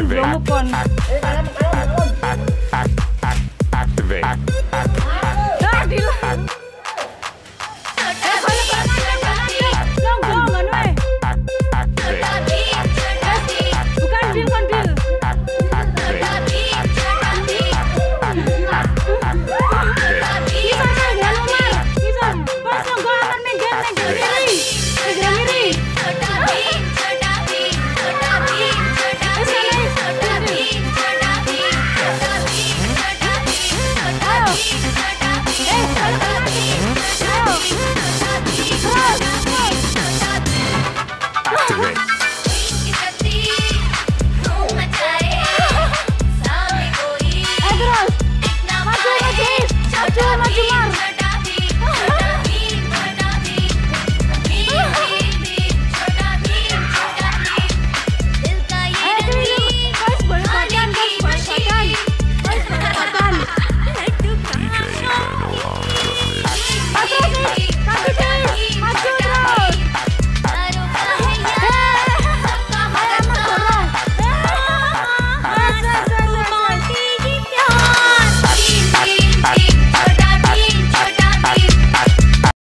Activate. Activate. Activate. maju maju maju